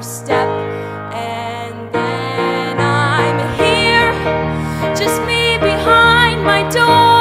doorstep. And then I'm here, just me behind my door.